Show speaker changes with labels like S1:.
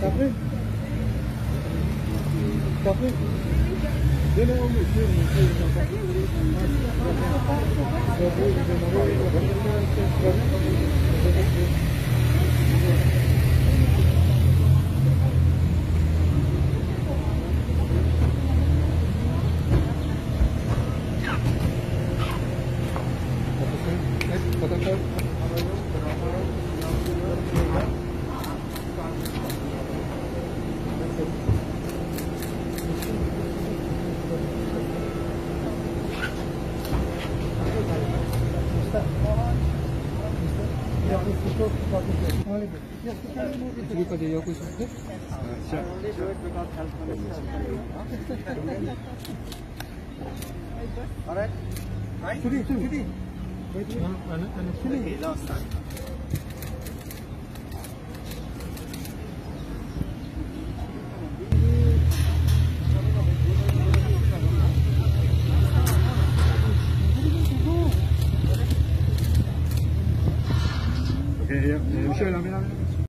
S1: Café? Café? Capri? Capri? Viene un Everybody your question?
S2: Alright? Right?
S1: Sudi, Sudi.
S2: Okay, last time. 诶诶你们睡了没啦